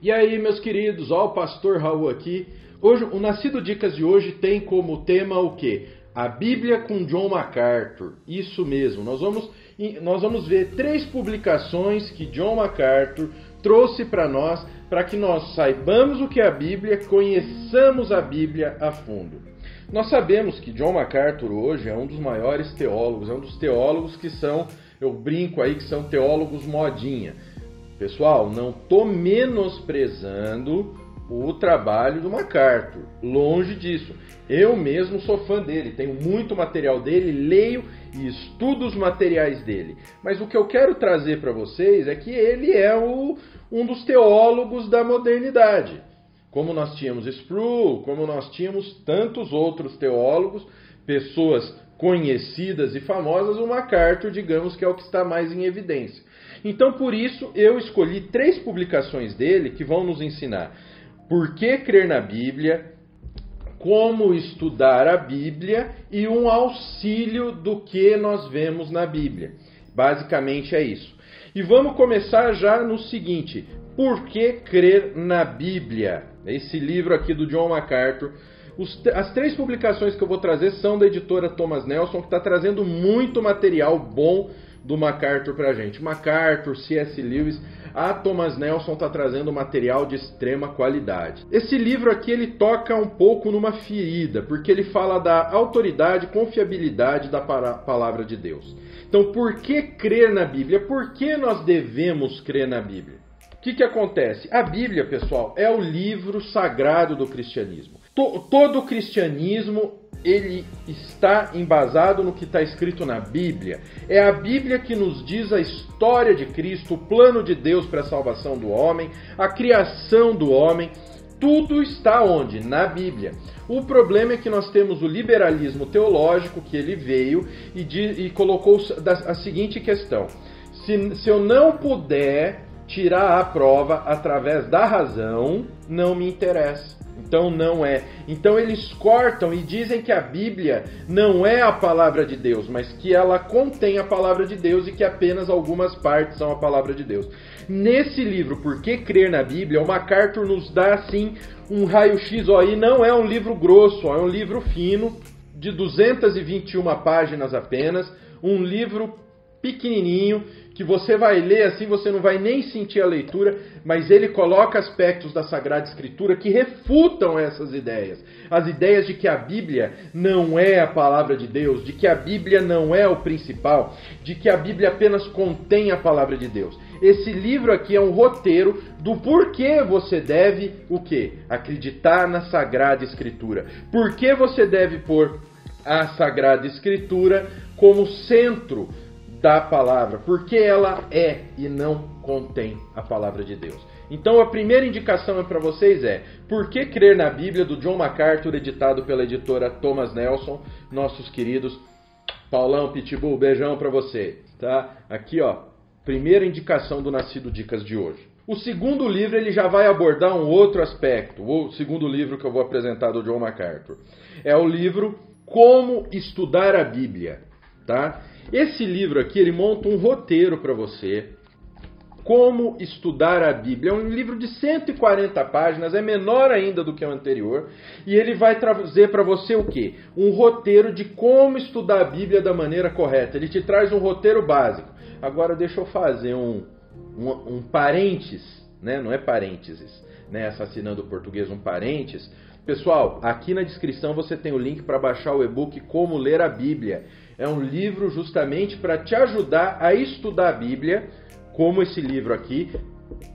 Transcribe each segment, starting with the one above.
E aí, meus queridos, ó, o pastor Raul aqui. Hoje, o Nascido Dicas de hoje tem como tema o quê? A Bíblia com John MacArthur. Isso mesmo. Nós vamos, nós vamos ver três publicações que John MacArthur trouxe para nós, para que nós saibamos o que é a Bíblia, conheçamos a Bíblia a fundo. Nós sabemos que John MacArthur hoje é um dos maiores teólogos, é um dos teólogos que são, eu brinco aí, que são teólogos modinha. Pessoal, não estou menosprezando o trabalho do MacArthur, longe disso. Eu mesmo sou fã dele, tenho muito material dele, leio e estudo os materiais dele. Mas o que eu quero trazer para vocês é que ele é o, um dos teólogos da modernidade. Como nós tínhamos Sproul, como nós tínhamos tantos outros teólogos, pessoas conhecidas e famosas, o MacArthur, digamos que é o que está mais em evidência. Então, por isso, eu escolhi três publicações dele que vão nos ensinar por que crer na Bíblia, como estudar a Bíblia e um auxílio do que nós vemos na Bíblia. Basicamente é isso. E vamos começar já no seguinte: por que crer na Bíblia? Esse livro aqui do John MacArthur. Os, as três publicações que eu vou trazer são da editora Thomas Nelson, que está trazendo muito material bom do MacArthur para a gente. MacArthur, C.S. Lewis, a Thomas Nelson está trazendo material de extrema qualidade. Esse livro aqui ele toca um pouco numa ferida, porque ele fala da autoridade e confiabilidade da palavra de Deus. Então, por que crer na Bíblia? Por que nós devemos crer na Bíblia? O que, que acontece? A Bíblia, pessoal, é o livro sagrado do cristianismo. Todo o cristianismo ele está embasado no que está escrito na Bíblia. É a Bíblia que nos diz a história de Cristo, o plano de Deus para a salvação do homem, a criação do homem. Tudo está onde? Na Bíblia. O problema é que nós temos o liberalismo teológico que ele veio e, de, e colocou a seguinte questão: se, se eu não puder tirar a prova através da razão, não me interessa. Então não é. Então eles cortam e dizem que a Bíblia não é a palavra de Deus, mas que ela contém a palavra de Deus e que apenas algumas partes são a palavra de Deus. Nesse livro, Por que Crer na Bíblia, o MacArthur nos dá assim um raio-x. E não é um livro grosso, ó, é um livro fino, de 221 páginas apenas, um livro pequenininho que você vai ler assim, você não vai nem sentir a leitura, mas ele coloca aspectos da Sagrada Escritura que refutam essas ideias. As ideias de que a Bíblia não é a palavra de Deus, de que a Bíblia não é o principal, de que a Bíblia apenas contém a palavra de Deus. Esse livro aqui é um roteiro do porquê você deve o quê? Acreditar na Sagrada Escritura. Por que você deve pôr a Sagrada Escritura como centro da palavra, porque ela é e não contém a palavra de Deus. Então a primeira indicação é para vocês é Por que crer na Bíblia do John MacArthur, editado pela editora Thomas Nelson, nossos queridos Paulão Pitbull, beijão para você, tá? Aqui ó, primeira indicação do Nascido Dicas de hoje. O segundo livro ele já vai abordar um outro aspecto. O segundo livro que eu vou apresentar do John MacArthur é o livro Como Estudar a Bíblia, tá? Esse livro aqui, ele monta um roteiro para você. Como estudar a Bíblia. É um livro de 140 páginas, é menor ainda do que o anterior, e ele vai trazer para você o quê? Um roteiro de como estudar a Bíblia da maneira correta. Ele te traz um roteiro básico. Agora deixa eu fazer um, um, um parênteses, né? não é parênteses, né? assassinando o português, um parênteses. Pessoal, aqui na descrição você tem o link para baixar o e-book Como Ler a Bíblia. É um livro justamente para te ajudar a estudar a Bíblia, como esse livro aqui,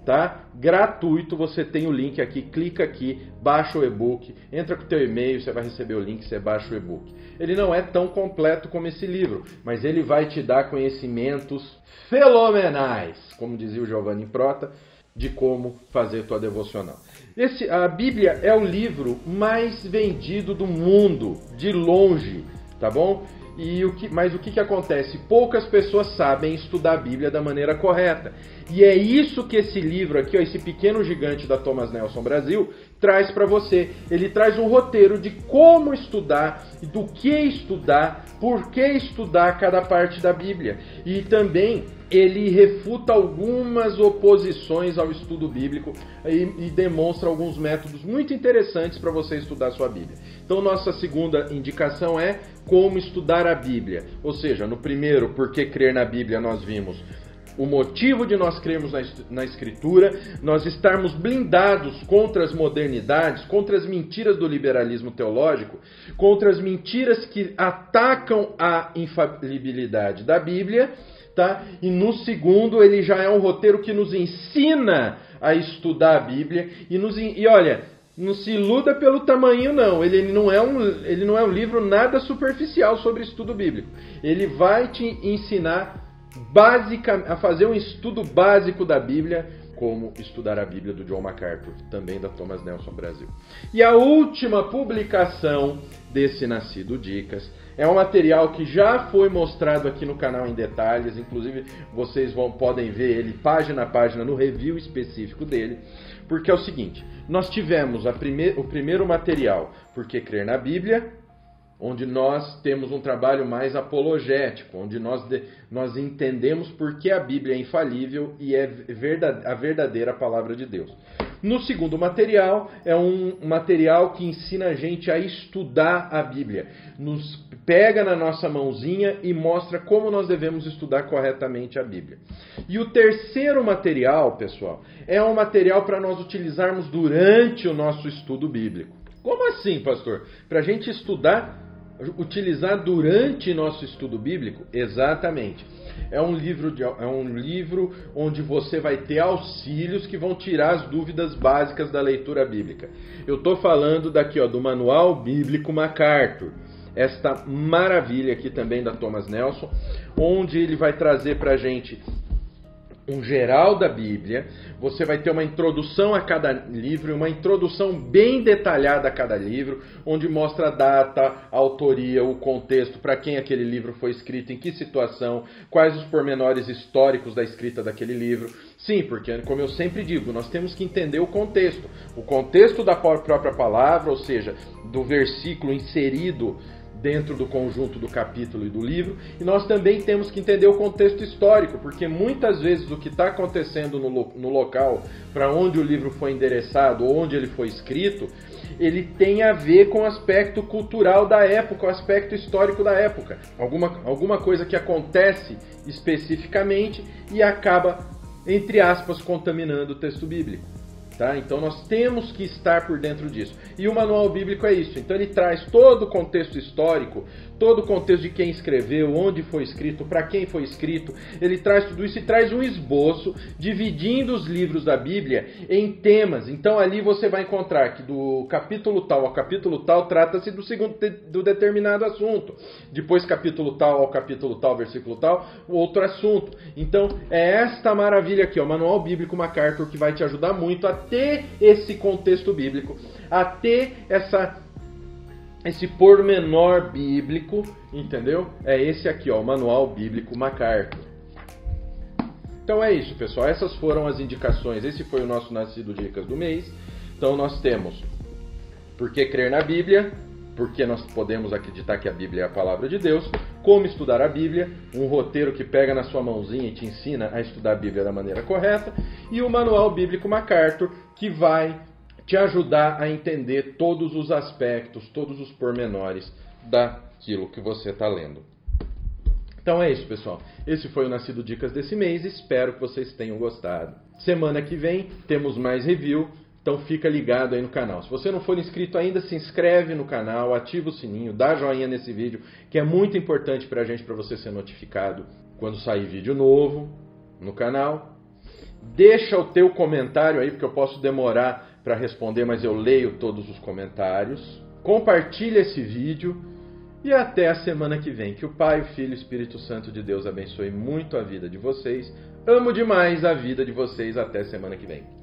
tá? Gratuito, você tem o link aqui, clica aqui, baixa o e-book, entra com o teu e-mail, você vai receber o link, você baixa o e-book. Ele não é tão completo como esse livro, mas ele vai te dar conhecimentos fenomenais, como dizia o Giovanni Prota, de como fazer tua devocional. Esse, a Bíblia é o livro mais vendido do mundo, de longe, tá bom? E o que, mas o que, que acontece? Poucas pessoas sabem estudar a Bíblia da maneira correta. E é isso que esse livro aqui, ó, esse pequeno gigante da Thomas Nelson Brasil, traz para você. Ele traz um roteiro de como estudar, do que estudar, por que estudar cada parte da Bíblia. E também ele refuta algumas oposições ao estudo bíblico e, e demonstra alguns métodos muito interessantes para você estudar sua Bíblia. Então, nossa segunda indicação é como estudar a Bíblia. Ou seja, no primeiro, por que crer na Bíblia, nós vimos o motivo de nós crermos na, Escritura, nós estarmos blindados contra as modernidades, contra as mentiras do liberalismo teológico, contra as mentiras que atacam a infalibilidade da Bíblia, tá? E no segundo, ele já é um roteiro que nos ensina a estudar a Bíblia e nos e olha, não se iluda pelo tamanho não, ele, ele não é um ele não é um livro nada superficial sobre estudo bíblico. Ele vai te ensinar básica, a fazer um estudo básico da Bíblia, como estudar a Bíblia do John MacArthur, também da Thomas Nelson Brasil. E a última publicação desse Nascido Dicas é um material que já foi mostrado aqui no canal em detalhes, inclusive vocês vão, podem ver ele página a página no review específico dele, porque é o seguinte: nós tivemos prime o primeiro material, Por que Crer na Bíblia, onde nós temos um trabalho mais apologético, onde nós, nós entendemos por que a Bíblia é infalível e é a verdadeira palavra de Deus. No segundo material, é um material que ensina a gente a estudar a Bíblia. Nos pega na nossa mãozinha e mostra como nós devemos estudar corretamente a Bíblia. E o terceiro material, pessoal, é um material para nós utilizarmos durante o nosso estudo bíblico. Como assim, pastor? Para a gente estudar utilizar durante nosso estudo bíblico? Exatamente. É um livro de, é um livro onde você vai ter auxílios que vão tirar as dúvidas básicas da leitura bíblica. Eu estou falando daqui ó, do Manual Bíblico MacArthur. Esta maravilha aqui também da Thomas Nelson, onde ele vai trazer para gente um geral da Bíblia, você vai ter uma introdução a cada livro, uma introdução bem detalhada a cada livro, onde mostra a data, a autoria, o contexto, para quem aquele livro foi escrito, em que situação, quais os pormenores históricos da escrita daquele livro. Sim, porque, como eu sempre digo, nós temos que entender o contexto. O contexto da própria palavra, ou seja, do versículo inserido dentro do conjunto do capítulo e do livro, e nós também temos que entender o contexto histórico, porque muitas vezes o que está acontecendo no, no local para onde o livro foi endereçado, onde ele foi escrito, ele tem a ver com o aspecto cultural da época, o aspecto histórico da época. Alguma, alguma coisa que acontece especificamente e acaba, entre aspas, contaminando o texto bíblico. Tá? Então nós temos que estar por dentro disso. E o manual bíblico é isso. Então ele traz todo o contexto histórico, todo o contexto de quem escreveu, onde foi escrito, para quem foi escrito. Ele traz tudo isso e traz um esboço dividindo os livros da Bíblia em temas. Então ali você vai encontrar que do capítulo tal ao capítulo tal trata-se do segundo do determinado assunto. Depois capítulo tal ao capítulo tal, versículo tal, outro assunto. Então é esta maravilha aqui, o manual bíblico MacArthur que vai te ajudar muito a ter esse contexto bíblico, a ter essa esse pormenor bíblico, entendeu? É esse aqui, ó, o Manual Bíblico MacArthur. Então é isso, pessoal. Essas foram as indicações. Esse foi o nosso Nascido Dicas do mês. Então nós temos por que crer na Bíblia, porque nós podemos acreditar que a Bíblia é a palavra de Deus, como estudar a Bíblia, um roteiro que pega na sua mãozinha e te ensina a estudar a Bíblia da maneira correta, e o Manual Bíblico MacArthur, que vai te ajudar a entender todos os aspectos, todos os pormenores daquilo que você está lendo. Então é isso, pessoal. Esse foi o Nascido Dicas desse mês. Espero que vocês tenham gostado. Semana que vem temos mais review. Então fica ligado aí no canal. Se você não for inscrito ainda, se inscreve no canal, ativa o sininho, dá joinha nesse vídeo, que é muito importante para a gente, para você ser notificado quando sair vídeo novo no canal. Deixa o teu comentário aí, porque eu posso demorar para responder, mas eu leio todos os comentários. Compartilhe esse vídeo e até a semana que vem. Que o Pai, o Filho e o Espírito Santo de Deus abençoe muito a vida de vocês. Amo demais a vida de vocês. Até semana que vem.